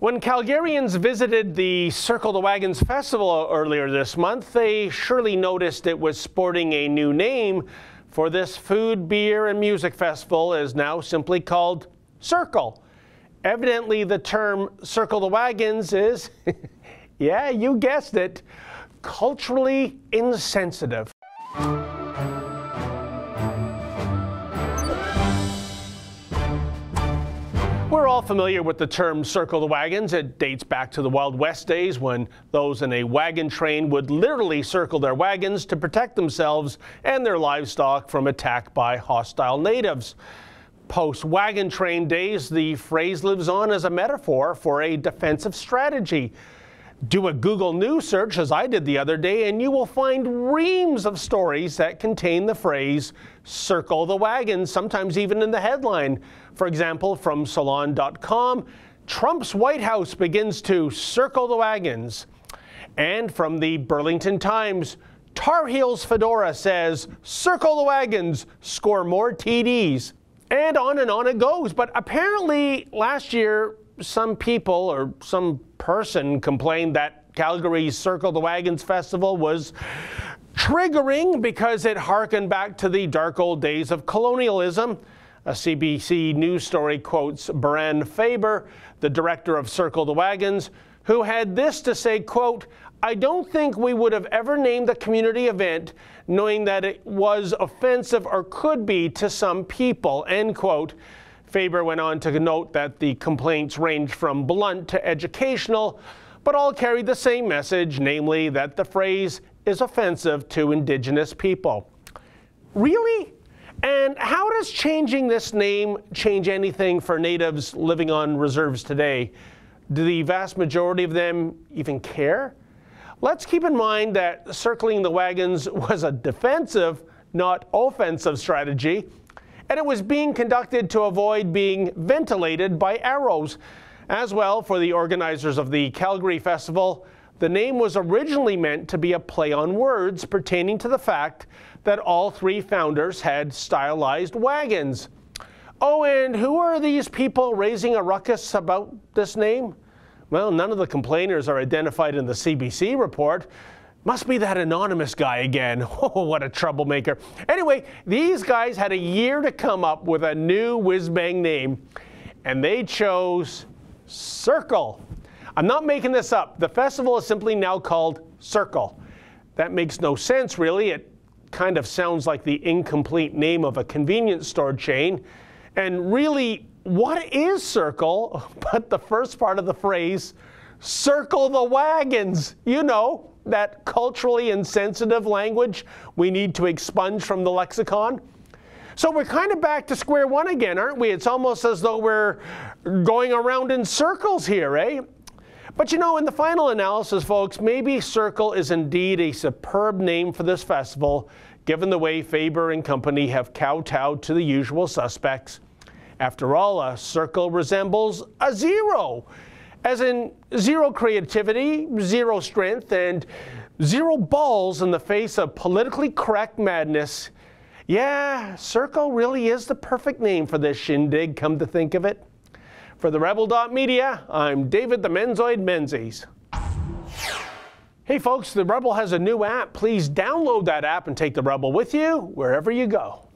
When Calgarians visited the Circle the Wagons Festival earlier this month, they surely noticed it was sporting a new name for this food, beer, and music festival is now simply called Circle. Evidently, the term Circle the Wagons is, yeah, you guessed it, culturally insensitive. All familiar with the term circle the wagons. It dates back to the Wild West days when those in a wagon train would literally circle their wagons to protect themselves and their livestock from attack by hostile natives. Post wagon train days, the phrase lives on as a metaphor for a defensive strategy. Do a Google News search, as I did the other day, and you will find reams of stories that contain the phrase circle the wagons, sometimes even in the headline. For example, from Salon.com, Trump's White House begins to circle the wagons. And from the Burlington Times, Tar Heels Fedora says, circle the wagons, score more TDs. And on and on it goes. But apparently, last year, some people or some person complained that Calgary's Circle the Wagons Festival was triggering because it harkened back to the dark old days of colonialism. A CBC news story quotes Bren Faber, the director of Circle the Wagons, who had this to say, quote, I don't think we would have ever named the community event knowing that it was offensive or could be to some people, end quote. Faber went on to note that the complaints ranged from blunt to educational, but all carried the same message, namely that the phrase is offensive to Indigenous people. Really? And how does changing this name change anything for natives living on reserves today? Do the vast majority of them even care? Let's keep in mind that circling the wagons was a defensive, not offensive strategy and it was being conducted to avoid being ventilated by arrows. As well, for the organizers of the Calgary Festival, the name was originally meant to be a play on words pertaining to the fact that all three founders had stylized wagons. Oh, and who are these people raising a ruckus about this name? Well, none of the complainers are identified in the CBC report, must be that anonymous guy again. Oh, what a troublemaker. Anyway, these guys had a year to come up with a new whiz-bang name, and they chose Circle. I'm not making this up. The festival is simply now called Circle. That makes no sense, really. It kind of sounds like the incomplete name of a convenience store chain. And really, what is Circle but the first part of the phrase, circle the wagons? You know, that culturally insensitive language we need to expunge from the lexicon? So we're kind of back to square one again, aren't we? It's almost as though we're going around in circles here, eh? But you know, in the final analysis, folks, maybe Circle is indeed a superb name for this festival, given the way Faber and company have kowtowed to the usual suspects. After all, a circle resembles a zero as in zero creativity, zero strength, and zero balls in the face of politically correct madness. Yeah, Circle really is the perfect name for this shindig, come to think of it. For the Rebel.media, I'm David the Menzoid Menzies. Hey folks, the Rebel has a new app. Please download that app and take the Rebel with you wherever you go.